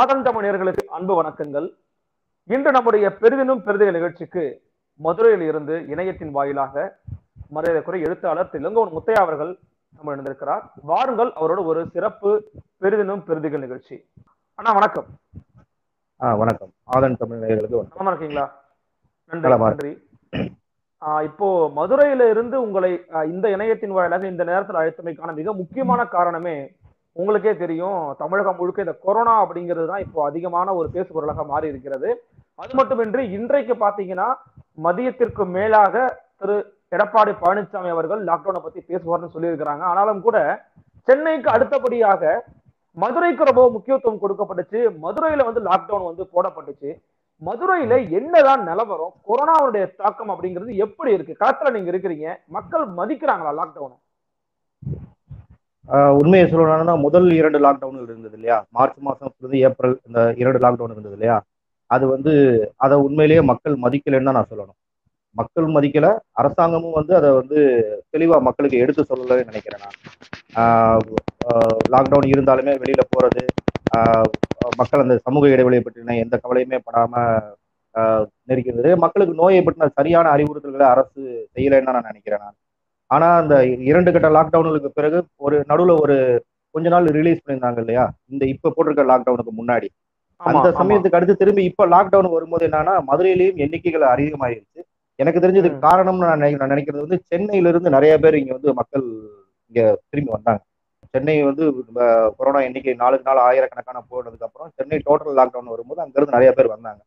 ஆதண்டமணியர்களுக்கு அன்பு வணக்கங்கள். இன்று நம்முடைய பெரிதினும் பெரிதிக நிகழ்ச்சிக்கு மதுரையில் இருந்து இணையத்தின் வாயிலாக மரியாதைக்குரிய எழுத்தாளர் திரு இளங்கோவன் முத்தையா அவர்கள் நம்ம இணைந்திருக்கிறார். வாருங்கள் அவரோட ஒரு சிறப்பு பெரிதினும் பெரிதிகள் நிகழ்ச்சி. அண்ணா வணக்கம். வணக்கம். ஆதன் தமிழ் நேயர்களுக்கு இருக்கீங்களா? நன்றி இப்போ மதுரையில இருந்து உங்களை இந்த இணையத்தின் வாயிலாக இந்த நேரத்தில் அழைத்தமைக்கான மிக முக்கியமான காரணமே உங்களுக்கே தெரியும் தமிழகம் முழுக்க இந்த கொரோனா அப்படிங்கிறது தான் இப்போ அதிகமான ஒரு பேசுபொருளாக மாறி இருக்கிறது. அது மட்டுமின்றி இன்றைக்கு பாத்தீங்கன்னா மதியத்திற்கு மேலாக திரு எடப்பாடி பழனிசாமி அவர்கள் லாக்டவுனை பத்தி பேசுவார்னு சொல்லியிருக்கிறாங்க. ஆனாலும் கூட சென்னைக்கு அடுத்தபடியாக மதுரைக்கு ரொம்ப முக்கியத்துவம் கொடுக்கப்பட்டுச்சு. மதுரையில வந்து லாக்டவுன் வந்து போடப்பட்டுச்சு. மதுரையில என்னதான் நிலவரம் கொரோனாவுடைய தாக்கம் அப்படிங்கிறது எப்படி இருக்கு? களத்துல நீங்க இருக்கிறீங்க மக்கள் மதிக்கிறாங்களா லாக்டவுன் உண்மையை சொல்லணும்னா முதல் இரண்டு லாக்டவுன்கள் இருந்தது இல்லையா? மார்ச் மாதம் இருந்து ஏப்ரல் இந்த இரண்டு லாக்டவுன் இருந்தது இல்லையா? அது வந்து அதை உண்மையிலேயே மக்கள் மதிக்கலைன்னு தான் நான் சொல்லணும். மக்கள் மதிக்கல அரசாங்கமும் வந்து அதை வந்து தெளிவா மக்களுக்கு எடுத்து சொல்லலன்னு நினைக்கிறேன் நான். லாக்டவுன் இருந்தாலுமே வெளியில போறது ஆஹ் மக்கள் அந்த சமூக இடைவெளியை பற்றின எந்த கவலையுமே படாம ஆஹ் நெருக்கிறது மக்களுக்கு நோயை பற்றின சரியான அறிவுறுத்தல்களை அரசு செய்யலைன்னு நான் நினைக்கிறேன் நான். ஆனா அந்த இரண்டு கட்ட லாக்டவுனுக்கு பிறகு ஒரு நடுவுல ஒரு கொஞ்ச நாள் ரிலீஸ் பண்ணியிருந்தாங்க இல்லையா? இந்த இப்ப போட்டிருக்க லாக்டவுனுக்கு முன்னாடி. அந்த சமயத்துக்கு அடுத்து திரும்பி இப்ப லாக்டவுன் வரும்போது என்னன்னா மதுரையிலயும் எண்ணிக்கைகள் அதிகமாயிருச்சு. எனக்கு தெரிஞ்சதுக்கு. காரணம்னு நான் நினை- நான் நினைக்கிறது வந்து சென்னையில இருந்து நிறைய பேர் இங்க வந்து மக்கள் இங்க திரும்பி வந்தாங்க. சென்னை வந்து கொரோனா எண்ணிக்கை நாளுக்கு நாள் ஆயிரக்கணக்கான போனதுக்கு அப்புறம் சென்னை டோட்டல் லாக்டவுன் வரும்போது அங்க இருந்து நிறைய பேர் வந்தாங்க.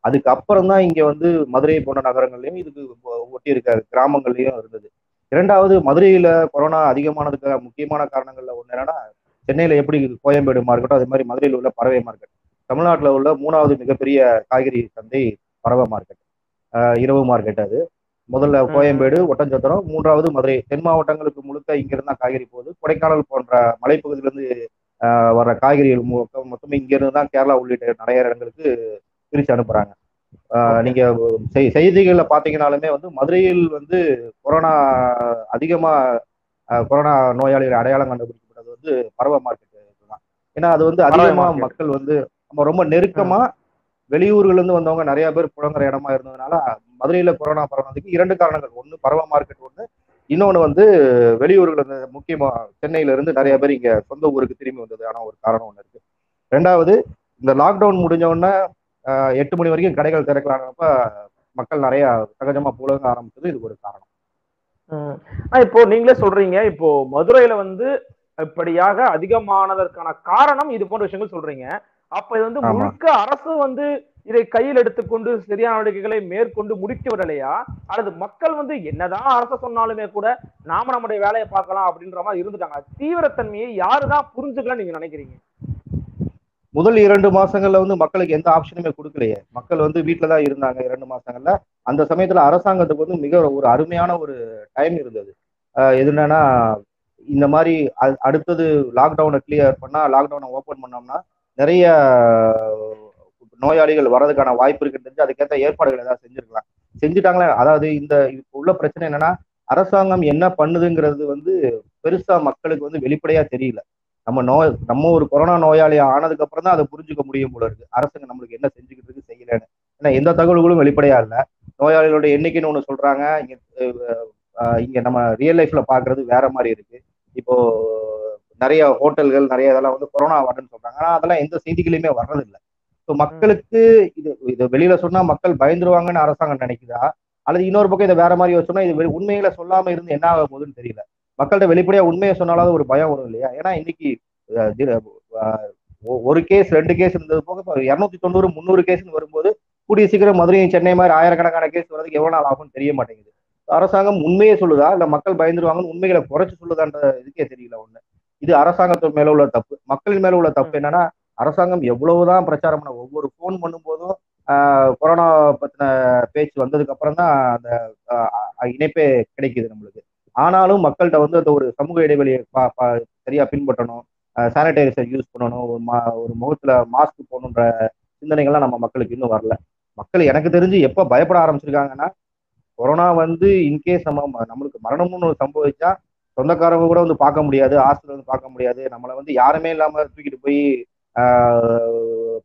அதுக்கு அப்புறம் தான் இங்க வந்து மதுரை போன்ற நகரங்கள்லயும் இதுக்கு ஒட்டி இருக்க கிராமங்கள்லயும் இருந்தது. இரண்டாவது மதுரையில கொரோனா அதிகமானதுக்கு முக்கியமான காரணங்கள்ல ஒண்ணு என்னன்னா சென்னையில எப்படி கோயம்பேடு மார்க்கெட்டோ அதே மாதிரி மதுரையில் உள்ள பறவை மார்க்கெட். தமிழ்நாட்டுல உள்ள மூணாவது மிகப்பெரிய காய்கறி சந்தை பறவை மார்க்கெட். இரவு மார்க்கெட் அது. முதல்ல. கோயம்பேடு ஒட்டஞ்சத்திரம் மூன்றாவது மதுரை. தென் மாவட்டங்களுக்கு முழுக்க இங்க இருந்தா காய்கறி போகுது. கொடைக்கானல் போன்ற மலைப்பகுதியிலிருந்து வர்ற காய்கறிகள் மொத்தம் இங்க இருந்து தான் கேரளா உள்ளிட்ட நிறைய இடங்களுக்கு பிரிச்சு அனுப்புறாங்க. நீங்க செய்- செய்திகள்ல பாத்தீங்கன்னாலுமே வந்து மதுரையில் வந்து கொரோனா அதிகமா கொரோனா நோயாளிகள் அடையாளம் கண்டுபிடிக்கப்பட்டது வந்து பறவை மார்க்கெட் ஏன்னா அது வந்து அதிகமா. மக்கள் வந்து நம்ம ரொம்ப நெருக்கமா வெளியூர்கள்ல இருந்து வந்தவங்க நிறைய பேர் புழங்குற இடமா இருந்ததுனால மதுரையில கொரோனா பரவுனதுக்கு இரண்டு காரணங்கள். ஒண்ணு பறவை மார்க்கெட் ஒண்ணு இன்னொன்னு வந்து வெளியூர்கள் இருந்து முக்கியமா சென்னையில இருந்து நிறைய பேர் இங்க சொந்த ஊருக்கு திரும்பி வந்ததுக்கான ஒரு காரணம் ஒண்ணு இருக்கு. ரெண்டாவது இந்த லாக்டவுன் முடிஞ்ச உடனே எட்டு மணி வரைக்கும் கடைகள் திறக்கலாம்னப்ப மக்கள் நிறைய சகஜமா புழங்க ஆரம்பிச்சது இது ஒரு காரணம். இப்போ நீங்களே சொல்றீங்க இப்போ மதுரையில வந்து இப்படியாக அதிகமானதற்கான காரணம் இது போன்ற விஷயங்கள் சொல்றீங்க. அப்ப இது வந்து. முழுக்க அரசு வந்து இதை கையில் எடுத்துக்கொண்டு சரியான நடவடிக்கைகளை மேற்கொண்டு முடித்து விடலையா? அல்லது மக்கள் வந்து என்னதான் அரசு சொன்னாலுமே கூட நாம நம்முடைய வேலையை பார்க்கலாம் அப்படின்ற மாதிரி இருந்துட்டாங்க. தீவிரத்தன்மையை யாருதான் புரிஞ்சுக்கலாம் நீங்க நினைக்கிறீங்க? முதல் இரண்டு மாசங்கள்ல வந்து மக்களுக்கு எந்த ஆப்ஷனுமே கொடுக்கலையே. மக்கள் வந்து வீட்டில தான் இருந்தாங்க இரண்டு மாசங்கள்ல. அந்த சமயத்துல அரசாங்கத்துக்கு வந்து மிக ஒரு அருமையான ஒரு டைம் இருந்தது. எது என்னன்னா இந்த மாதிரி அடுத்தது லாக்டவுனை கிளியர் பண்ணா லாக்டவுனை ஓபன் பண்ணோம்னா நிறைய நோயாளிகள் வர்றதுக்கான வாய்ப்பு இருக்குன்னு தெரிஞ்சு அதுக்கேற்ற ஏற்பாடுகள் ஏதாவது செஞ்சிருக்கலாம். செஞ்சுட்டாங்களே அதாவது இந்த இப்போ உள்ள பிரச்சனை என்னன்னா அரசாங்கம் என்ன பண்ணுதுங்கிறது வந்து பெருசா மக்களுக்கு வந்து வெளிப்படையா தெரியல. நம்ம நோய் நம்ம ஒரு கொரோனா நோயாளி ஆனதுக்கு அப்புறம் தான் அதை புரிஞ்சுக்க முடியும் போல இருக்கு. அரசுங்க நம்மளுக்கு என்ன செஞ்சுக்கிட்டு இருக்கு செய்யலன்னு. ஏன்னா எந்த தகவல்களும் வெளிப்படையா இல்ல. நோயாளிகளோட எண்ணிக்கைன்னு ஒன்று சொல்றாங்க. இங்க இங்க நம்ம ரியல் லைஃப்ல பாக்குறது வேற மாதிரி இருக்கு. இப்போ நிறைய ஹோட்டல்கள் நிறைய இதெல்லாம் வந்து கொரோனா வரன்னு சொல்றாங்க. ஆனா அதெல்லாம் எந்த செய்திகளையுமே வர்றதில்லை. ஸோ மக்களுக்கு இது இது வெளியில சொன்னா மக்கள் பயந்துருவாங்கன்னு அரசாங்கம் நினைக்குதா? அல்லது இன்னொரு பக்கம் இதை வேற மாதிரி சொன்னா இது வெ- உண்மைகளை சொல்லாம இருந்து என்ன ஆக போகுதுன்னு தெரியல. மக்கள்கிட்ட வெளிப்படையா உண்மையை சொன்னாலாவது ஒரு பயம் வரும் இல்லையா? ஏன்னா இன்னைக்கு ஒரு கேஸ் ரெண்டு கேஸ் இருந்தது போக இப்போ இரநூத்தி தொண்ணூறு முந்நூறு கேஸ்னு வரும்போது கூடிய சீக்கிரம் மதுரையும் சென்னை மாதிரி ஆயிரக்கணக்கான கேஸ் வரதுக்கு எவ்வளவு நாள் ஆகும்னு தெரிய மாட்டேங்குது. அரசாங்கம் உண்மையை சொல்லுதா? இல்ல மக்கள் பயந்துருவாங்கன்னு உண்மைகளை குறைச்சு சொல்லுதான்ற இதுக்கே தெரியல ஒண்ணு. இது அரசாங்கத்து மேல உள்ள தப்பு. மக்களின் மேல உள்ள தப்பு என்னன்னா அரசாங்கம் எவ்வளவுதான் பிரச்சாரம் பண்ண ஒவ்வொரு ஃபோன் பண்ணும்போதும் கொரோனா பத்தின பேச்சு வந்ததுக்கு அப்புறம் தான் அந்த இணைப்பே கிடைக்குது நம்மளுக்கு. ஆனாலும் மக்கள்கிட்ட வந்து அந்த ஒரு சமூக இடைவெளியை பா- பா- சரியா பின்பற்றணும். சானிடைசர் யூஸ் பண்ணணும். ஒரு மா ஒரு முகத்துல மாஸ்க் போடணுன்ற சிந்தனைகள்லாம் நம்ம மக்களுக்கு இன்னும் வரல. மக்கள் எனக்கு தெரிஞ்சு எப்ப பயப்பட ஆரம்பிச்சிருக்காங்கன்னா கொரோனா வந்து இன்கேஸ் நம்ம ம- நம்மளுக்கு மரணம்னு சம்பவிச்சா சொந்தக்காரங்க கூட வந்து பார்க்க முடியாது ஹாஸ்பிட்டல் வந்து பார்க்க முடியாது. நம்மளை வந்து யாருமே இல்லாம தூக்கிட்டு போய்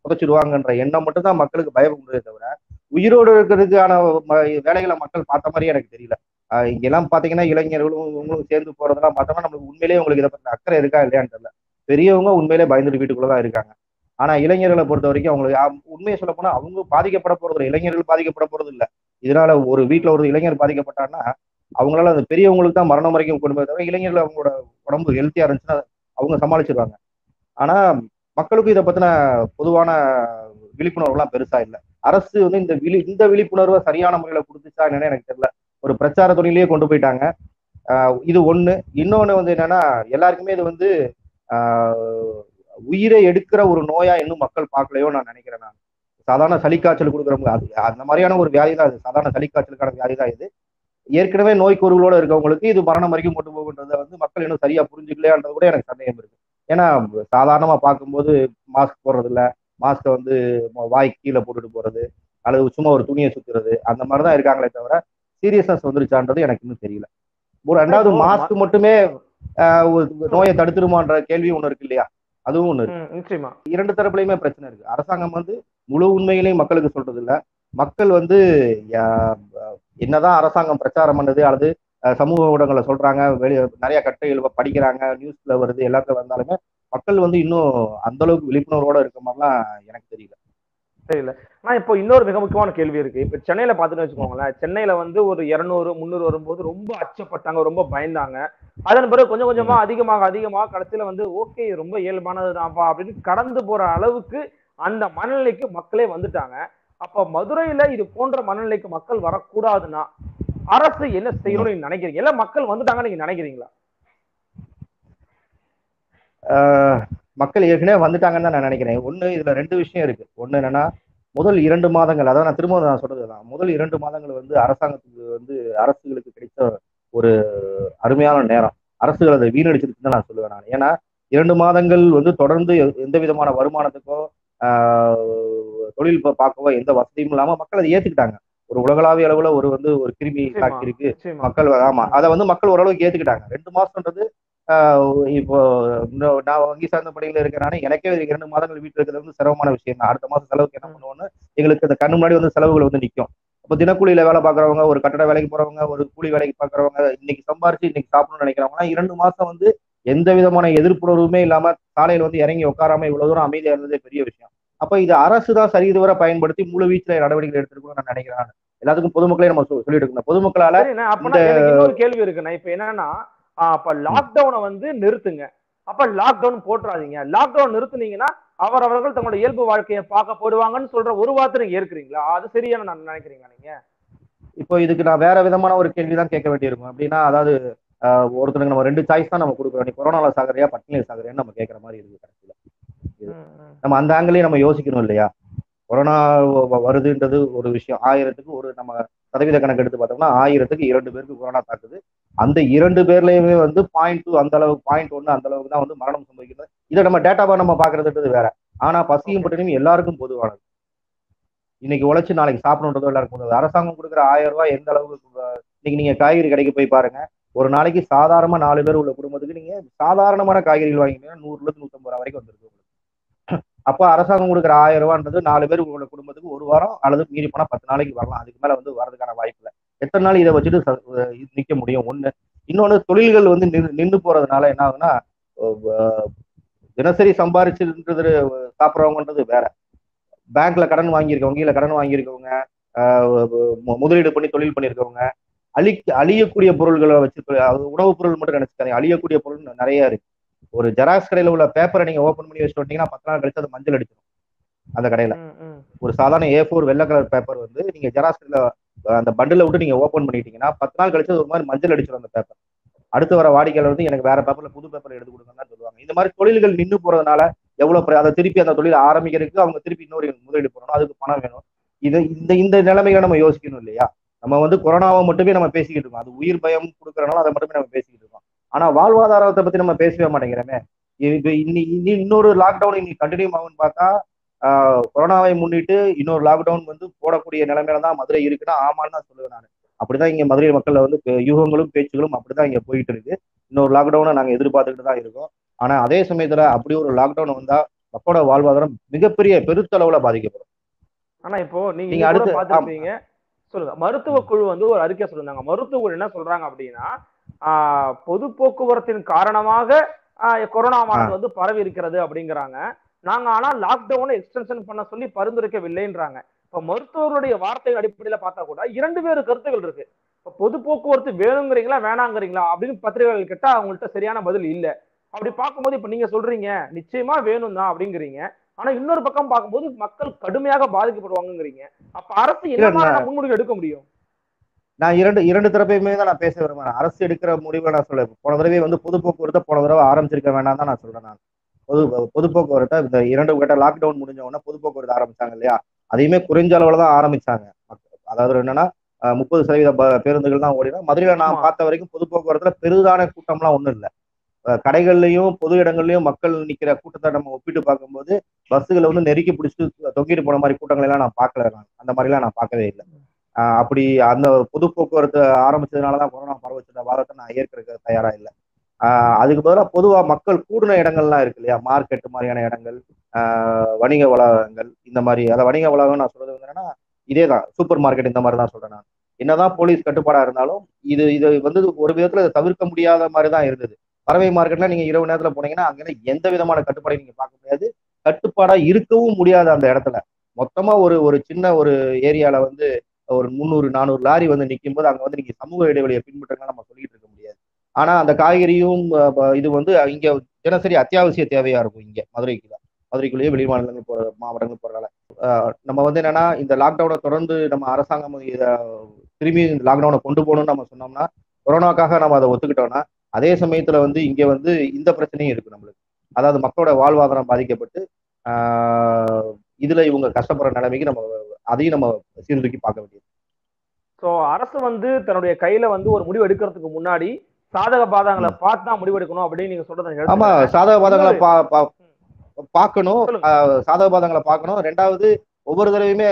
புதைச்சிடுவாங்கன்ற எண்ணம் மட்டும் தான் மக்களுக்கு பயப்பட உண்டே தவிர உயிரோடு இருக்கிறதுக்கான வேலைகளை மக்கள் பார்த்த மாதிரியே எனக்கு தெரியல. இங்கெல்லாம் பாத்தீங்கன்னா இளைஞர்களும் இவங்களும் சேர்ந்து போறதெல்லாம் பார்த்தோம்னா நம்மளுக்கு உண்மையிலேயே உங்களுக்கு இதை பத்தி அக்கறை இருக்கா இல்லையான்னு தெரியல. பெரியவங்க உண்மையிலே பயந்துட்டு வீட்டுக்குள்ள தான் இருக்காங்க. ஆனா இளைஞர்களை பொறுத்த வரைக்கும் அவங்களுக்கு உண்மையை சொல்ல போனா அவங்க பாதிக்கப்பட போறது இல்லை. இளைஞர்கள் பாதிக்கப்பட போறது இல்ல. இதனால ஒரு வீட்டுல ஒரு இளைஞர் பாதிக்கப்பட்டான்னா அவங்களால அந்த பெரியவங்களுக்கு தான் மரணம் வரைக்கும் கொண்டு போய் தவிர இளைஞர்கள் அவங்களோட உடம்பு ஹெல்த்தியா இருந்துச்சுன்னா அவங்க சமாளிச்சிருவாங்க. ஆனா மக்களுக்கு இதை பத்தின பொதுவான விழிப்புணர்வுலாம் பெருசா இல்லை. அரசு வந்து இந்த விழி இந்த விழிப்புணர்வை சரியான முறையில கொடுத்துச்சா என்னன்னு எனக்கு தெரியல. ஒரு பிரச்சார துணிலேயே கொண்டு போயிட்டாங்க. இது ஒண்ணு. இன்னொன்னு வந்து என்னன்னா எல்லாருக்குமே இது வந்து உயிரை எடுக்கிற ஒரு நோயா இன்னும் மக்கள் பார்க்கலையோ நான் நினைக்கிறேன் நான். சாதாரண சளிக்காய்ச்சல் கொடுக்குறவங்க அது அந்த மாதிரியான ஒரு வியாதி தான் அது சாதாரண சளிக்காய்ச்சலுக்கான வியாதி தான் இது. ஏற்கனவே நோய் கூறுகளோட இருக்கவங்களுக்கு இது மரணம் வரைக்கும் கொண்டு போகுன்றதை வந்து மக்கள் இன்னும் சரியா புரிஞ்சுக்கலையான்றது கூட எனக்கு சந்தேகம் இருக்கு. ஏன்னா சாதாரணமா பார்க்கும்போது மாஸ்க் போடுறது இல்ல மாஸ்கை வந்து வாய் கீழே போட்டுட்டு போறது. அல்லது சும்மா ஒரு துணியை சுத்துறது. அந்த மாதிரி தான் இருக்காங்களே தவிர சீரியஸ்னஸ் வந்துருச்சான்றது எனக்கு இன்னும் தெரியல. ஒரு ரெண்டாவது மாஸ்க் மட்டுமே நோயை தடுத்துருமான்ற கேள்வி ஒண்ணு இருக்கு இல்லையா? அதுவும் ஒண்ணு இருக்கு. நிச்சயமா. இரண்டு தரப்புலையுமே பிரச்சனை இருக்கு. அரசாங்கம் வந்து முழு உண்மைகளையும் மக்களுக்கு சொல்றது இல்ல. மக்கள் வந்து என்னதான் அரசாங்கம் பிரச்சாரம் பண்ணுது அல்லது சமூக ஊடகங்களை சொல்றாங்க வெளிய நிறைய கட்டுரைகள் படிக்கிறாங்க நியூஸ்ல வருது எல்லாத்துல வந்தாலுமே மக்கள் வந்து இன்னும் அந்த அளவுக்கு விழிப்புணர்வோட இருக்க மாதிரிலாம் எனக்கு தெரியல. தெரியல. ஆனா இப்போ இன்னொரு மிக முக்கியமான கேள்வி இருக்கு. இப்ப சென்னையில பாத்துட்டு வச்சுக்கோங்களேன். சென்னையில வந்து ஒரு இருநூறு முந்நூறு வரும்போது ரொம்ப அச்சப்பட்டாங்க ரொம்ப பயந்தாங்க. அதன் பிறகு கொஞ்சம் கொஞ்சமா அதிகமாக அதிகமாக கடைசியில வந்து ஓகே ரொம்ப இயல்பானதுதான்ப்பா அப்படின்னு கடந்து போற அளவுக்கு அந்த மனநிலைக்கு மக்களே வந்துட்டாங்க. அப்ப மதுரையில இது போன்ற மனநிலைக்கு மக்கள் வரக்கூடாதுன்னா அரசு என்ன செய்யணும்னு நீங்க நினைக்கிறீங்க? எல்லாம் மக்கள் வந்துட்டாங்கன்னு நீங்க நினைக்கிறீங்களா? ஆஹ், மக்கள் ஏற்கனவே வந்துட்டாங்கன்னு தான் நான் நினைக்கிறேன். ஒண்ணு இதுல ரெண்டு விஷயம் இருக்கு. ஒண்ணு என்னன்னா முதல் இரண்டு மாதங்கள் அதாவது நான் திரும்ப நான் சொல்றதுதான் முதல் இரண்டு மாதங்கள் வந்து அரசாங்கத்துக்கு வந்து அரசுகளுக்கு கிடைத்த ஒரு அருமையான நேரம். அரசுகள் அதை வீணடிச்சிருக்குன்னு தான் நான் சொல்லுவேன் நான். ஏன்னா இரண்டு மாதங்கள் வந்து தொடர்ந்து எந்த விதமான வருமானத்துக்கோ தொழில் பார்க்கவோ எந்த வசதியும் இல்லாம மக்கள் அதை ஏத்துக்கிட்டாங்க. ஒரு உலகளாவிய அளவுல ஒரு வந்து ஒரு கிருமி தாக்கி இருக்கு. மக்கள் ஆமா. அதை வந்து மக்கள் ஓரளவுக்கு ஏத்துக்கிட்டாங்க. ரெண்டு மாசம்ன்றது இப்போ நான் வங்கி சார்ந்த பணியில இருக்கிறனால எனக்கே இரண்டு மாதங்கள் வீட்டுல இருக்கிறது வந்து சிரமமான விஷயம் தான். அடுத்த மாசம் செலவுக்கு என்ன பண்ணுவோம்னு எங்களுக்கு அந்த கண்ணு முன்னாடி வந்து செலவுகள் வந்து நிற்கும் இப்போ தினக்கூலியில வேலை பார்க்குறவங்க ஒரு கட்டட வேலைக்கு போறவங்க ஒரு கூலி வேலைக்கு பார்க்குறவங்க இன்னைக்கு சம்பாரிச்சு இன்னைக்கு சாப்பிடணும்னு நினைக்கிறவங்க இரண்டு மாசம் வந்து எந்த விதமான எதிர்ப்புணர்வுமே இல்லாம சாலையில வந்து இறங்கி உட்காராம இவ்வளவு தூரம் அமைதியா இருந்ததே பெரிய விஷயம். அப்ப இது அரசு தான் சரி இதுவரை பயன்படுத்தி முழு வீச்சுல நடவடிக்கை எடுத்துருக்கணும்னு நான் நினைக்கிறேன் எல்லாத்துக்கும் பொதுமக்களே நம்ம சொல்லிட்டு இருக்கோம் பொதுமக்களால கேள்வி இருக்குண்ணே. இப்ப என்னன்னா அப்ப லாக்டவுனை வந்து நிறுத்துங்க. அப்ப லாக்டவுன் போட்டுறாதீங்க. லாக்டவுன் நிறுத்துனீங்கன்னா அவர் அவர்கள் தங்களோட இயல்பு வாழ்க்கையை பார்க்க போடுவாங்கன்னு சொல்ற ஒரு வார்த்தை நீங்க ஏற்கிறீங்களா? அது சரியான நான் நினைக்கிறீங்களா நீங்க? இப்போ இதுக்கு நான் வேற விதமான ஒரு கேள்வி தான் கேட்க வேண்டியிருக்கும். அப்படின்னா அதாவது ஒருத்தருக்கு நம்ம ரெண்டு சாய்ஸ் தான் நம்ம கொடுக்குறோம். நீ கொரோனால சாகரியா பட்டினியில் சாகரியான்னு நம்ம கேட்குற மாதிரி இருக்கு கடைசியில. நம்ம அந்த ஆங்கிலையும் நம்ம யோசிக்கணும் இல்லையா? கொரோனா வருதுன்றது ஒரு விஷயம். ஆயிரத்துக்கு ஒரு நம்ம சதவீத கணக்கு எடுத்து பார்த்தோம்னா ஆயிரத்துக்கு இரண்டு பேருக்கு கொரோனா தாக்குது. அந்த இரண்டு பேர்லயுமே வந்து பாயிண்ட் டூ அந்த அளவுக்கு பாயிண்ட் ஒன்று அந்த அளவுக்கு தான் வந்து மரணம் சம்பவிக்கிறது. இதை நம்ம டேட்டாவா நம்ம பாக்குறதுன்றது வேற. ஆனா பசியும் பட்டினியும் எல்லாருக்கும் பொதுவானது. இன்னைக்கு உழைச்சு நாளைக்கு சாப்பிடணுன்றதோ எல்லாருக்கும் பொதுவானது. அரசாங்கம் கொடுக்குற ஆயிரம் ரூபாய் எந்த அளவுக்கு இன்னைக்கு நீங்க காய்கறி கடைக்கு போய் பாருங்க. ஒரு நாளைக்கு சாதாரணமா நாலு பேர் உள்ள குடும்பத்துக்கு நீங்க சாதாரணமான காய்கறிகள் வாங்கினீங்கன்னா நூறுல இருந்து நூத்தம்பது ரூபா வரைக்கும் வந்துருக்கு அப்போ அரசாங்கம் கொடுக்குற ஆயிரம் ரூபான்றது நாலு பேர் உங்களோட குடும்பத்துக்கு ஒரு வாரம் அல்லது மீறி போனா பத்து நாளைக்கு வரலாம். அதுக்கு மேல வந்து வரதுக்கான வாய்ப்பு இல்லை. எத்தனை நாள் இதை வச்சுட்டு ச- இது நிக்க முடியும்? ஒண்ணு. இன்னொன்னு தொழில்கள் வந்து நின்று போறதுனால என்ன ஆகுதுன்னா தினசரி சம்பாரிச்சுன்றது சாப்பிட்றவங்கன்றது வேற. பேங்க்ல கடன் வாங்கியிருக்கவங்க வங்கியில கடன் வாங்கியிருக்கவங்க முதலீடு பண்ணி தொழில் பண்ணியிருக்கவங்க அழி அழியக்கூடிய பொருள்களை வச்சு உணவுப் பொருள் மட்டும் நினைச்சுக்காங்க அழியக்கூடிய பொருள் நிறைய இருக்கு. ஒரு ஜெராக்ஸ் கடையில உள்ள பேப்பரை நீங்க ஓபன் பண்ணி வச்சுட்டு வந்தீங்கன்னா பத்து நாள் கழிச்சு அது மஞ்சள் அடிச்சிடும் அந்த கடையில. ஒரு சாதாரண ஏ ஃபோர் வெள்ளை கலர் பேப்பர் வந்து நீங்க ஜெராக்ஸ் கடையில அந்த பண்டில விட்டு நீங்க ஓபன் பண்ணிட்டீங்கன்னா பத்து நாள் கழிச்சு அது ஒரு மாதிரி மஞ்சள் அடிச்சிடும் அந்த பேப்பர் அடுத்து வர வாடிக்கையாளர் வந்து எனக்கு வேற பேப்பர்ல புது பேப்பர் எடுத்து கொடுங்கன்னு சொல்லுவாங்க. இந்த மாதிரி தொழில்கள் நின்று போறதுனால எவ்வளவு அதை திருப்பி அந்த தொழில் ஆரம்பிக்கிறதுக்கு அவங்க திருப்பி இன்னொரு முதலீடு பண்ணணும் அதுக்கு பணம் வேணும். இது இந்த இந்த நிலைமைகளை நம்ம யோசிக்கணும் இல்லையா? நம்ம வந்து கொரோனாவை மட்டுமே நம்ம பேசிக்கிட்டு இருக்கோம். அது உயிர் பயம் கொடுக்கறனால அதை மட்டுமே நம்ம பேசிக்கிட்டு இருக்கோம். ஆனா வாழ்வாதாரத்தை பத்தி நம்ம பேசவே மாட்டேங்கிறோமே. இப்ப இன்னி இன்னி- இன்னொரு லாக்டவுன் இன்னைக்கு கண்டினியூ ஆகும்னு பார்த்தா கொரோனாவை முன்னிட்டு இன்னொரு லாக்டவுன் வந்து போடக்கூடிய நிலைமையில தான் மதுரை இருக்குன்னா ஆமான்னு தான் சொல்லுவேன் நான். அப்படிதான் இங்க மதுரை மக்கள்ல வந்து யூகங்களும் பேச்சுகளும் அப்படிதான் இங்க போயிட்டு இருக்கு இன்னொரு லாக்டவுனை நாங்க எதிர்பார்த்துக்கிட்டு தான் இருக்கோம். ஆனா அதே சமயத்துல அப்படி ஒரு லாக்டவுன் வந்தா மக்களோட வாழ்வாதாரம் மிகப்பெரிய பெருத்தளவுல பாதிக்கப்படும். ஆனா இப்போ நீங்க அடுத்து- பாத்துருப்பீங்க சொல்லுங்க. மருத்துவ குழு வந்து ஒரு அறிக்கை சொல்லிருந்தாங்க. மருத்துவ குழு என்ன சொல்றாங்க அப்படின்னா பொது போக்குவரத்தின் காரணமாக ஆஹ், கொரோனாவானது வந்து பரவி இருக்கிறது அப்படிங்கிறாங்க. நாங்க ஆனா லாக்டவுனை எக்ஸ்டென்ஷன் பண்ண சொல்லி பரிந்துரைக்கவில்லைன்றாங்க. இப்ப மருத்துவர்களுடைய வார்த்தை அடிப்படையில பார்த்தா கூட இரண்டு வேறு கருத்துகள் இருக்கு. இப்ப பொது போக்குவரத்து வேணுங்கிறீங்களா வேணாங்கிறீங்களா அப்படின்னு பத்திரிகைகள் கேட்டா அவங்கள்ட்ட சரியான பதில் இல்ல. அப்படி பார்க்கும்போது இப்ப நீங்க சொல்றீங்க நிச்சயமா வேணும் தான் அப்படிங்கிறீங்க. ஆனா இன்னொரு பக்கம் பார்க்கும்போது மக்கள் கடுமையாக பாதிக்கப்படுவாங்கங்கிறீங்க. அப்ப அரசு என்ன முன்முடிவு எடுக்க முடியும்? நான் இரண்டு இரண்டு தரப்பையுமே தான் நான் பேச விரும்புறேன். அரசு எடுக்கிற முடிவை நான் சொல்ல போன தடவை வந்து பொது போக்குவரத்தை போன தடவை ஆரம்பிச்சிருக்க வேண்டாம் தான் நான் சொல்றேன் நான். பொது பொது போக்குவரத்தை இந்த இரண்டு கட்ட லாக்டவுன் முடிஞ்ச உடனே பொது போக்குவரத்து ஆரம்பிச்சாங்க இல்லையா? அதையுமே குறைஞ்ச அளவுல தான் ஆரம்பிச்சாங்க. அதாவது என்னன்னா முப்பது சதவீத பேருந்துகள் தான் ஓடினா மதுரையில நான். பார்த்த வரைக்கும் பொது போக்குவரத்துல பெரிதான கூட்டம்லாம் ஒண்ணும் இல்லை. கடைகள்லயும் பொது இடங்கள்லயும் மக்கள் நிக்கிற கூட்டத்தை நம்ம ஒப்பிட்டு பார்க்கும்போது பஸ்ஸுகளை வந்து நெருக்கி பிடிச்சிட்டு தொங்கிட்டு போன மாதிரி கூட்டங்களை எல்லாம் நான் பார்க்கல நான். அந்த மாதிரிலாம் நான் பார்க்கவே இல்லை. அப்படி அந்த பொது போக்குவரத்து ஆரம்பிச்சதுனால தான் கொரோனா பரவச்சுன்ற வாதத்தை நான் ஏற்கிறதுக்கு தயாரா இல்லை. ஆஹ் அதுக்கு பதிலாக பொதுவாக மக்கள் கூடின இடங்கள்லாம் இருக்கு இல்லையா? மார்க்கெட் மாதிரியான இடங்கள் ஆஹ் வணிக வளாகங்கள் இந்த மாதிரி. அதை வணிக வளாகம் நான் சொல்றது என்னன்னா இதே தான் சூப்பர் மார்க்கெட் இந்த மாதிரி தான் சொல்றேன் நான். என்னதான் போலீஸ் கட்டுப்பாடா இருந்தாலும் இது இது வந்து ஒரு விதத்துல இதை தவிர்க்க முடியாத மாதிரி தான் இருந்தது. பறவை மார்க்கெட்ல நீங்க இரவு நேரத்துல போனீங்கன்னா அங்கே எந்த விதமான கட்டுப்பாடையும் நீங்க பார்க்க முடியாது. கட்டுப்பாடா இருக்கவும் முடியாது அந்த இடத்துல. மொத்தமா ஒரு ஒரு சின்ன ஒரு ஏரியால வந்து ஒரு முந்நூறு நானூறு லாரி வந்து நிற்கும் போது அங்கே வந்து நீங்கள் சமூக இடைவெளியை பின்பற்றுங்க நம்ம சொல்லிட்டு இருக்க முடியாது. ஆனால் அந்த காய்கறியும் இது வந்து இங்கே தினசரி அத்தியாவசிய தேவையா இருக்கும் இங்கே மதுரைக்கு தான். மதுரைக்குள்ளேயே வெளி மாநிலங்கள் போகிற மாவட்டங்கள் போகிறனால நம்ம வந்து என்னன்னா இந்த லாக்டவுனை தொடர்ந்து நம்ம அரசாங்கம் இதை திரும்பி இந்த லாக்டவுனை கொண்டு போகணும்னு நம்ம சொன்னோம்னா கொரோனாக்காக நம்ம அதை ஒத்துக்கிட்டோம்னா அதே சமயத்துல வந்து இங்க வந்து இந்த பிரச்சனையும் இருக்கு நம்மளுக்கு. அதாவது மக்களோட வாழ்வாதாரம் பாதிக்கப்பட்டு இதில் இதுல இவங்க கஷ்டப்படுற நிலைமைக்கு நம்ம அதையும் நம்ம சீர்தூக்கி பார்க்க வேண்டியது. சோ அரசு வந்து தன்னுடைய கையில வந்து ஒரு முடிவு எடுக்கிறதுக்கு முன்னாடி சாதக பாதகங்களை பார்த்து தான் முடிவு எடுக்கணும் அப்படின்னு நீங்க சொல்றதை ஆமா. சாதக பாதங்களை பா பா- பார்க்கணும். சாதக பாதங்களை பார்க்கணும். ரெண்டாவது ஒவ்வொரு தடவையுமே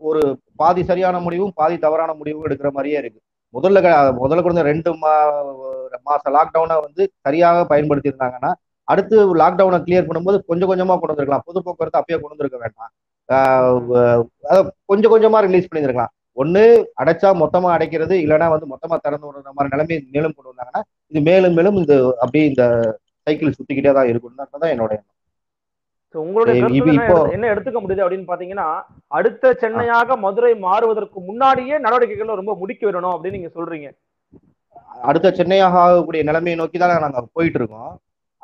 ஒரு பாதி சரியான முடிவும் பாதி தவறான முடிவும் எடுக்கிற மாதிரியே இருக்கு. முதல்ல முதல்ல கொடுத்த ரெண்டு மா மாச லாக்டவுனை வந்து சரியாக பயன்படுத்தி இருந்தாங்கன்னா அடுத்து லாக்டவுனை கிளியர் பண்ணும்போது கொஞ்சம் கொஞ்சமா கொண்டு வந்திருக்கலாம். பொது போக்குவரத்து அப்பயே கொண்டு வந்திருக்க வேண்டாம். கொஞ்சம் கொஞ்சமா ரிலீஸ் பண்ணியிருக்கலாம் ஒண்ணு அடைச்சா மொத்தமா அடைக்கிறது இல்லைன்னா வந்து மொத்தமா திறந்து விடுற மாதிரி நிலைமை மேலும் கொண்டு வந்தாங்கன்னா இது மேலும் மேலும் இந்த அப்படியே இந்த சைக்கிள் சுத்திக்கிட்டே தான் இருக்கும்ன்றதான் என்னோட எண்ணம். உங்களுடைய என்ன எடுத்துக்க முடியுது அப்படின்னு பாத்தீங்கன்னா அடுத்த சென்னையாக மதுரை மாறுவதற்கு முன்னாடியே நடவடிக்கைகள் ரொம்ப முடுக்கி விடணும் அப்படின்னு நீங்க சொல்றீங்க. அடுத்த சென்னையாக ஆகக்கூடிய நிலைமையை நோக்கி தான் நாங்க போயிட்டு இருக்கோம்.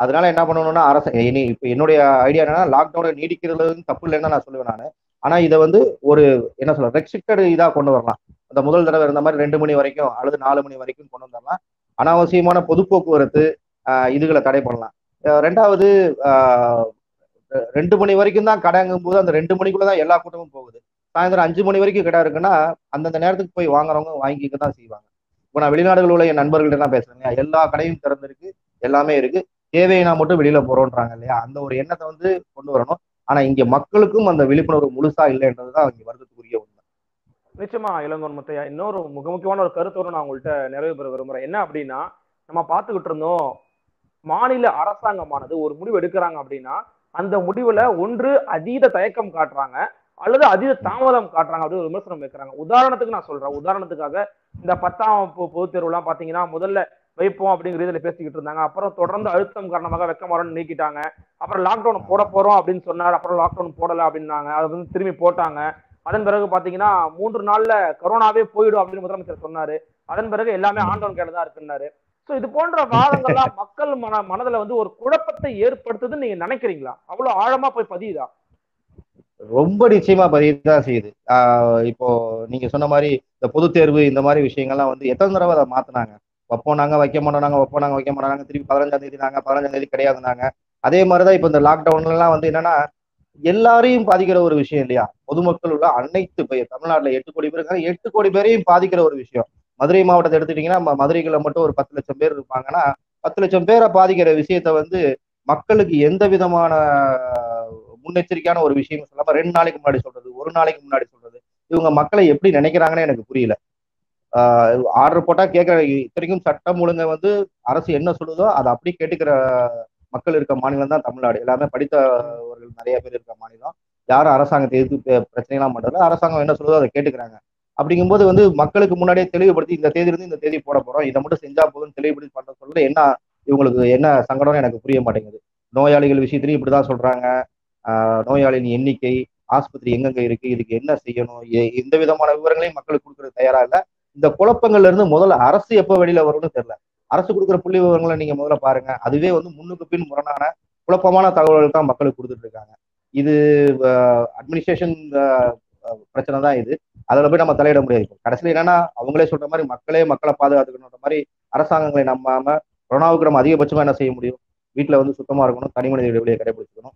அதனால என்ன பண்ணணும்னா அரசு இனி என்னுடைய ஐடியா என்னன்னா லாக்டவுனை நீடிக்கிறது தப்பு இல்லைன்னு தான் நான் சொல்லுவேன் நான். ஆனா இதை வந்து ஒரு என்ன சொல்ல ரெஸ்ட்ரிக்டட் இதா கொண்டு வரலாம். அந்த முதல் தடவை இருந்த மாதிரி ரெண்டு மணி வரைக்கும் அல்லது நாலு மணி வரைக்கும் கொண்டு வந்துடலாம் அனாவசியமான பொது போக்குவரத்து இதுகளை தடை பண்ணலாம். ரெண்டாவது ரெ- ரெண்டு மணி வரைக்கும் தான் கடைங்கும் போது அந்த ரெண்டு மணிக்குள்ள தான் எல்லா கூட்டமும் போகுது. சாயந்தரம் அஞ்சு மணி வரைக்கும் கடை இருக்குன்னா அந்தந்த நேரத்துக்கு போய் வாங்குறவங்க வாங்கிக்க தான் செய்வாங்க. இப்போ நான் வெளிநாடுகளில் உள்ள என் நண்பர்கள்ட்ட தான் பேசுறேன் எல்லா கடையும் திறந்திருக்கு எல்லாமே இருக்கு. தேவையினா மட்டும் வெளியில போறோன்றாங்க இல்லையா? அந்த ஒரு எண்ணத்தை வந்து கொண்டு வரணும். ஆனா இங்க மக்களுக்கும் அந்த விழிப்புணர்வு முழுசா இல்லைன்றதுதான் இங்க வருத்தத்துக்குரிய உண்மை. நிச்சயமா இளங்கோன் முத்தையா. இன்னொரு மிக முக்கியமான ஒரு கருத்தோட நான் உங்கள்கிட்ட நிறைவு பெற விரும்புறேன். என்ன அப்படின்னா நம்ம பார்த்துக்கிட்டு இருந்தோம் மாநில அரசாங்கமானது ஒரு முடிவு எடுக்கிறாங்க அப்படின்னா அந்த முடிவுல ஒன்று அதீத தயக்கம் காட்டுறாங்க அல்லது அதீத தாமதம் காட்டுறாங்க அப்படின்னு ஒரு விமர்சனம் வைக்கிறாங்க. உதாரணத்துக்கு நான் சொல்றேன். உதாரணத்துக்காக இந்த பத்தாம் வகுப்பு பொது தேர்வுலாம் பாத்தீங்கன்னா முதல்ல வைப்போம் அப்படிங்கிற இதுல பேசிக்கிட்டு இருந்தாங்க. அப்புறம் தொடர்ந்து அழுத்தம் காரணமாக வெக்கமாறன்னு நீக்கிட்டாங்க. அப்புறம் லாக்டவுன் போட போறோம் அப்படின்னு சொன்னார். அப்புறம் லாக்டவுன் போடல அப்படின்னாங்க. அதை வந்து திரும்பி போட்டாங்க. அதன் பிறகு பாத்தீங்கன்னா மூன்று நாள்ல கொரோனாவே போயிடும் அப்படின்னு முதலமைச்சர் சொன்னாரு. அதன் பிறகு எல்லாமே ஆண்டவன் கையில தான் இருக்குன்னாரு. சோ இது போன்ற வாதங்கள்லாம் மக்கள் மன மனதுல வந்து ஒரு குழப்பத்தை ஏற்படுத்துதுன்னு நீங்க நினைக்கிறீங்களா? அவ்வளவு ஆழமா போய் பதியுதா? ரொம்ப நிச்சயமா பதியதான் செய்யுது. ஆஹ் இப்போ நீங்க சொன்ன மாதிரி இந்த பொது தேர்வு இந்த மாதிரி விஷயங்கள்லாம் வந்து எத்தனை தடவை அதை மாத்தினாங்க? வைப்போனாங்க வைக்க மாட்டோனாங்க வைப்போனாங்க வைக்க மாட்டாங்க திருப்பி பதினஞ்சாம் தேதி நாங்கள் பதினஞ்சாம் தேதி கிடையாதுனாங்க அதே மாதிரிதான் இப்போ இந்த லாக்டவுன்லாம் வந்து என்னன்னா எல்லாரையும் பாதிக்கிற ஒரு விஷயம் இல்லையா? பொதுமக்கள் உள்ள அனைத்து பேர் தமிழ்நாட்டில் எட்டு கோடி பேர் இருக்காங்க. எட்டு கோடி பேரையும் பாதிக்கிற ஒரு விஷயம். மதுரை மாவட்டத்தை எடுத்துட்டீங்கன்னா ம- மதுரைக்குள்ள மட்டும் ஒரு பத்து லட்சம் பேர் இருப்பாங்கன்னா பத்து லட்சம் பேரை பாதிக்கிற விஷயத்த வந்து மக்களுக்கு எந்த விதமான முன்னெச்சரிக்கையான ஒரு விஷயம் சொல்லாம ரெண்டு நாளைக்கு முன்னாடி சொல்றது ஒரு நாளைக்கு முன்னாடி சொல்றது இவங்க மக்களை எப்படி நினைக்கிறாங்கன்னு எனக்கு புரியல. ஆர்டர் போட்டா கேட்கற இத்தனைக்கும் சட்டம் ஒழுங்கை வந்து அரசு என்ன சொல்லுதோ அதை அப்படி கேட்டுக்கிற மக்கள் இருக்க மாநிலம் தான் தமிழ்நாடு. எல்லாமே படித்தவர்கள் நிறைய பேர் இருக்க மாநிலம். யாரும் அரசாங்கத்தை எதிர்த்து பிரச்சனைலாம் பண்றதில்ல. அரசாங்கம் என்ன சொல்லுதோ அதை கேட்டுக்கிறாங்க. அப்படிங்கும்போது வந்து மக்களுக்கு முன்னாடியே தெளிவுபடுத்தி இந்த தேதியிலிருந்து இந்த தேதி போட போறோம். இதை மட்டும் செஞ்சா போதும் தெளிவுபடுத்தி பண்ற சொல்ல என்ன இவங்களுக்கு என்ன சங்கடம்னு எனக்கு புரிய மாட்டேங்குது. நோயாளிகள் விஷயத்திலையும் இப்படிதான் சொல்றாங்க. நோயாளியின் எண்ணிக்கை ஆஸ்பத்திரி எங்கெங்க இருக்கு இதுக்கு என்ன செய்யணும்? எ- எந்த விதமான விவரங்களையும் மக்களுக்கு கொடுக்கறது தயாரா இல்லை. இந்த குழப்பங்கள்ல இருந்து முதல்ல அரசு எப்ப வெளியில வரும்னு தெரியல. அரசு கொடுக்குற புள்ளி விவரங்களை நீங்க முதல்ல பாருங்க. அதுவே வந்து முன்னுக்கு பின் முரணான குழப்பமான தகவல்கள் தான் மக்களுக்கு கொடுத்துட்டு இருக்காங்க. இது அட்மினிஸ்ட்ரேஷன் பிரச்சனை தான் இது. அதில் போய் நம்ம தலையிட முடியாது. கடைசியில் என்னன்னா அவங்களே சொல்ற மாதிரி மக்களே மக்களை பாதுகாத்துக்கணுன்ற மாதிரி அரசாங்கங்களை நம்பாம கொரோனாவுக்கு நம்ம அதிகபட்சமா என்ன செய்ய முடியும்? வீட்டில் வந்து சுத்தமா இருக்கணும் தனி மனித இடைவெளியை கடைபிடிச்சுக்கணும்.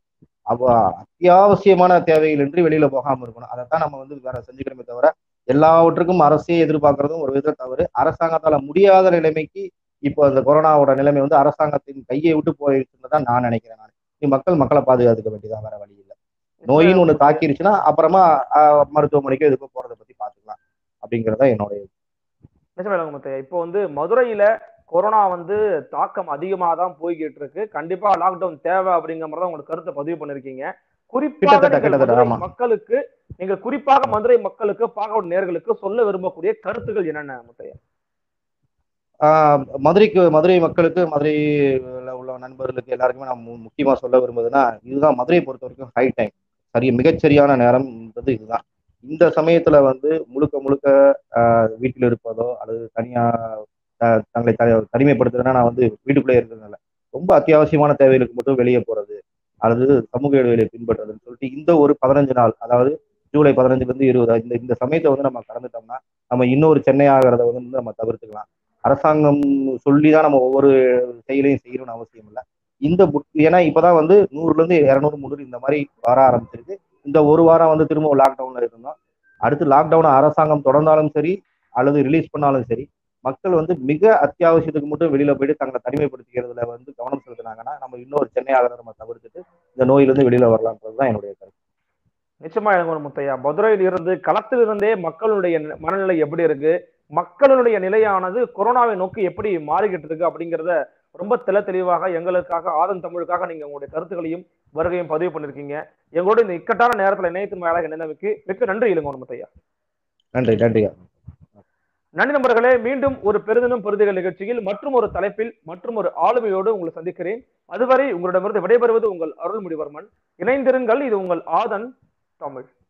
அப்போ அத்தியாவசியமான தேவைகள் இன்றி வெளியில போகாம இருக்கணும். அதை தான் நம்ம வந்து வேற செஞ்சுக்கிறோமே தவிர எல்லாவற்றுக்கும் அரசே எதிர்பார்க்கறதும் ஒரு விதத்தில் தவறு. அரசாங்கத்தால முடியாத நிலைமைக்கு இப்போ அந்த கொரோனாவோட நிலைமை வந்து அரசாங்கத்தின் கையை விட்டு போயிருச்சுன்னு தான் நான் நினைக்கிறேன் நான். நீ மக்கள் மக்களை பாதுகாத்துக்க வேண்டியதான் வேற வழி இல்லை. நோயின்னு ஒன்று தாக்கிருச்சுன்னா அப்புறமா மருத்துவமனைக்கு இதுக்கு போறதை பத்தி பாத்துக்கலாம் அப்படிங்கறத என்னுடைய நிஜமே இப்போ வந்து மதுரையில கொரோனா வந்து தாக்கம் அதிகமாக தான் போய்கிட்டு இருக்கு. கண்டிப்பா லாக்டவுன் தேவை அப்படிங்கிற மாதிரி தான் உங்களோட கருத்தை பதிவு பண்ணிருக்கீங்க. குறிப்பாக. மக்களுக்கு நீங்கள் குறிப்பாக மதுரை மக்களுக்கு பாகவட் நேர்களுக்கு சொல்ல விரும்பக்கூடிய கருத்துக்கள் என்னென்ன முத்தையா? மதுரைக்கு மதுரை மக்களுக்கு மதுரையில் உள்ள நண்பர்களுக்கு எல்லாருக்குமே நான் முக்கியமா சொல்ல விரும்புதுன்னா இதுதான் மதுரையை பொறுத்த வரைக்கும் ஹை டைம் சரி மிகச்சரியான நேரம்ன்றது இதுதான். இந்த சமயத்துல வந்து முழுக்க முழுக்க வீட்டில் இருப்பதோ அல்லது தனியா தங்களை தனிமைப்படுத்துறதுனா நான் வந்து வீட்டுக்குள்ளே இருக்கிறதுனால ரொம்ப அத்தியாவசியமான தேவைகளுக்கு மட்டும் வெளியே போறது. அல்லது சமூக இடைவெளியை பின்பற்றுறதுன்னு சொல்லிட்டு இந்த ஒரு பதினஞ்சு நாள் அதாவது ஜூலை பதினஞ்சுல இருந்து இருபது இந்த இந்த சமயத்தை வந்து நம்ம கடந்துட்டோம்னா நம்ம இன்னொரு சென்னை ஆகிறத வந்து நம்ம தவிர்த்துக்கலாம். அரசாங்கம் சொல்லி தான் நம்ம ஒவ்வொரு செயலையும் செய்யணும்னு அவசியம் இல்லை. இந்த புக் ஏன்னா இப்பதான் வந்து நூறுல இருந்து இரநூறு முந்நூறு இந்த மாதிரி வர ஆரம்பிச்சிருக்கு. இந்த ஒரு வாரம் வந்து திரும்ப லாக்டவுன்ல இருந்தோம். அடுத்து லாக்டவுன் அரசாங்கம் தொடர்ந்தாலும் சரி அல்லது ரிலீஸ் பண்ணாலும் சரி மக்கள் வந்து மிக அத்தியாவசியத்துக்கு மட்டும் வெளியில போயிட்டு தங்களை தனிமைப்படுத்திக்கிறதுல வந்து கவனம் செலுத்தினாங்கன்னா நம்ம இன்னொரு சென்னை ஆகிறத நம்ம தவிர்த்துட்டு இந்த நோயிலிருந்து வெளியில வரலாம்ன்றது தான் என்னுடைய கருத்து. நிச்சயமா எனக்கு முத்தையா. மதுரையில் இருந்து களத்தில் இருந்தே மக்களுடைய மனநிலை எப்படி இருக்கு? மக்களுடைய நிலையானது கொரோனாவை நோக்கி எப்படி மாறிக்கிட்டு இருக்கு அப்படிங்கிறத ரொம்ப தெல தெளிவாக எங்களுக்காக ஆதன் தமிழுக்காக நீங்க உங்களுடைய கருத்துக்களையும் வருகையும் பதிவு பண்ணிருக்கீங்க. எங்களோட இந்த இக்கட்டான நேரத்துல இணையத்தின் மேலாக நினைவுக்கு மிக்க நன்றி இளங்கோன் முத்தையா. நன்றி நன்றி நன்றி நண்பர்களே மீண்டும் ஒரு பெருதினம் பெருதிகள் நிகழ்ச்சியில் மற்றும் ஒரு தலைப்பில் மற்றும் ஒரு ஆளுமையோடு உங்களை சந்திக்கிறேன். அதுவரை உங்களிடமிருந்து விடைபெறுவது உங்கள் அருள்மொழிவர்மன். இணைந்திருங்கள் இது உங்கள் ஆதன் தமிழ்.